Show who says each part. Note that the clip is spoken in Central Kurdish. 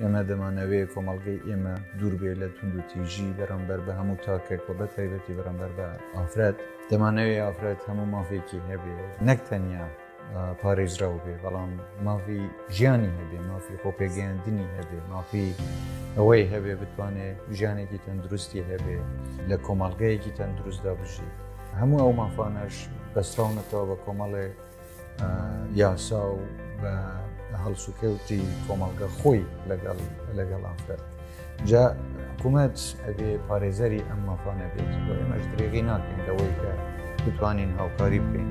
Speaker 1: ئێمە دەمانەوێت کۆمەڵگەی ئێمە دووربێ لە توندوتیژی بەرامبەر بە هەموو تاکێک و بە تایبەتی بەرامبەر بە ئافرەت دەمانەوێت ئافرەت هەموو مافێکی هەبێ نەک تەنیا پارێزراو بێ بەڵام مافی ژیانی هەبێ مافی خۆپێگەیاندنی هەبێ مافی ئەوەی هەبێ بتوانێت ژیانێکی تەندروستی هەبێ لە کۆمەڵگەیەکی تەندروستدا بژیت هەموو ئەو مافانەش بەسراونەتەوە بە کۆمەڵێ یاسا و بە هەڵسوکەوتی کۆمەڵگە خۆی لەگەڵ لەگەڵ ئەفرەت جا حکوومەت ئەبێ پارێزەری ئەم مافانە بێت بۆ ئێمەش درێغی ناکەین لەوەی کە بتوانین هاوکاری بکەین.